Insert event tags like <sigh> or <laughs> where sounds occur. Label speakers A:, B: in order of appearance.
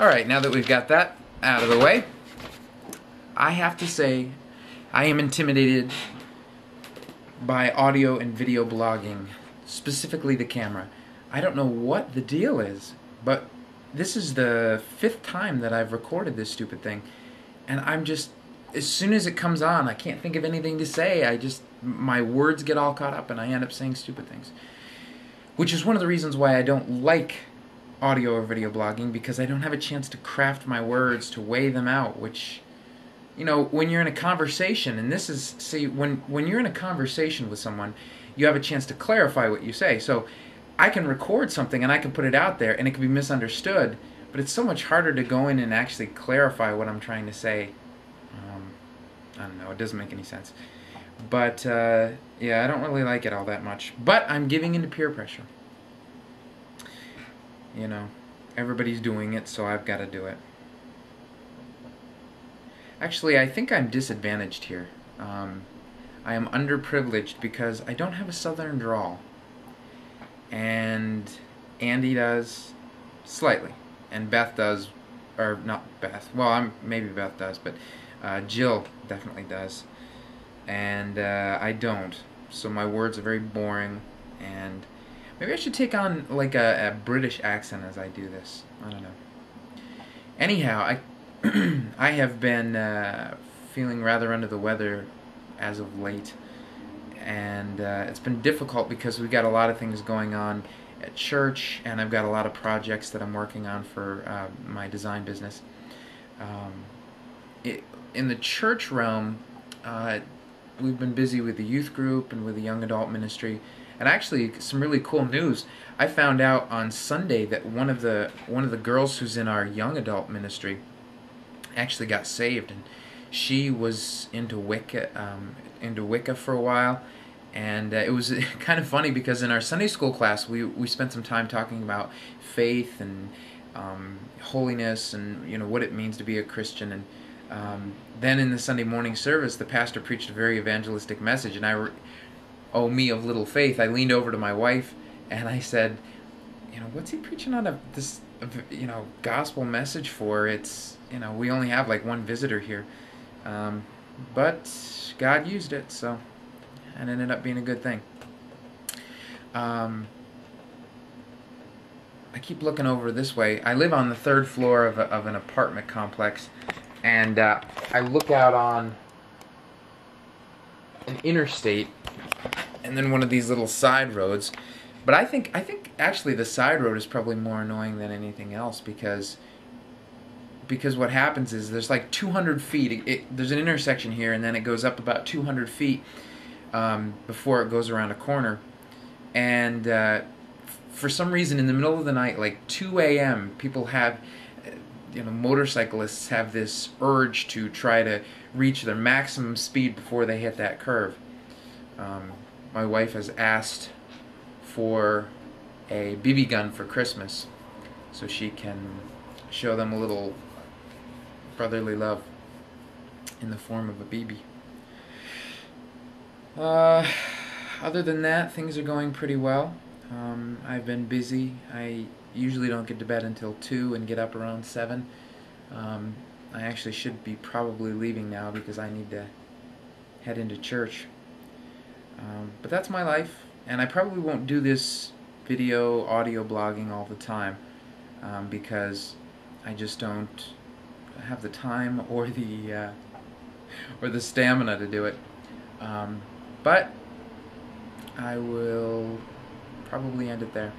A: All right, now that we've got that out of the way, I have to say I am intimidated by audio and video blogging, specifically the camera. I don't know what the deal is, but this is the fifth time that I've recorded this stupid thing, and I'm just as soon as it comes on, I can't think of anything to say. I just my words get all caught up, and I end up saying stupid things, which is one of the reasons why I don't like audio or video blogging because I don't have a chance to craft my words to weigh them out, which you know, when you're in a conversation, and this is see when when you're in a conversation with someone, you have a chance to clarify what you say. So I can record something and I can put it out there and it can be misunderstood, but it's so much harder to go in and actually clarify what I'm trying to say. Um, I don't know, it doesn't make any sense. But uh, yeah, I don't really like it all that much. But I'm giving into peer pressure. You know, everybody's doing it, so I've got to do it. Actually, I think I'm disadvantaged here. Um, I am underprivileged because I don't have a southern drawl. And Andy does slightly. And Beth does, or not Beth, well, I'm maybe Beth does, but uh, Jill definitely does. And uh, I don't. So my words are very boring. And maybe I should take on like a, a British accent as I do this. I don't know. Anyhow, I <clears throat> I have been uh, feeling rather under the weather as of late, and uh, it's been difficult because we've got a lot of things going on at church, and I've got a lot of projects that I'm working on for uh, my design business. Um, it, in the church realm, uh, we've been busy with the youth group and with the young adult ministry, and actually some really cool news. I found out on Sunday that one of the one of the girls who's in our young adult ministry actually got saved, and she was into Wicca, um, into Wicca for a while, and uh, it was <laughs> kind of funny because in our Sunday school class we we spent some time talking about faith and um, holiness and you know what it means to be a Christian and. Um, then in the Sunday morning service, the pastor preached a very evangelistic message, and I, re- oh me of little faith, I leaned over to my wife and I said, you know, what's he preaching on a this, you know, gospel message for? It's you know, we only have like one visitor here. Um, but God used it, so and it ended up being a good thing. Um, I keep looking over this way. I live on the third floor of, a, of an apartment complex, and uh, I look out on an interstate, and then one of these little side roads. But I think I think actually the side road is probably more annoying than anything else because because what happens is there's like 200 feet. It, it, there's an intersection here, and then it goes up about 200 feet um, before it goes around a corner. And uh, for some reason, in the middle of the night, like 2 a.m., people have, you know, motorcyclists have this urge to try to reach their maximum speed before they hit that curve. Um, my wife has asked for a BB gun for Christmas so she can show them a little brotherly love in the form of a BB. Uh, other than that, things are going pretty well. Um, I've been busy. I usually don't get to bed until 2 and get up around 7. Um, I actually should be probably leaving now because I need to head into church. Um, but that's my life, and I probably won't do this video, audio blogging all the time um, because I just don't have the time or the uh, or the stamina to do it. Um, but I will probably end it there.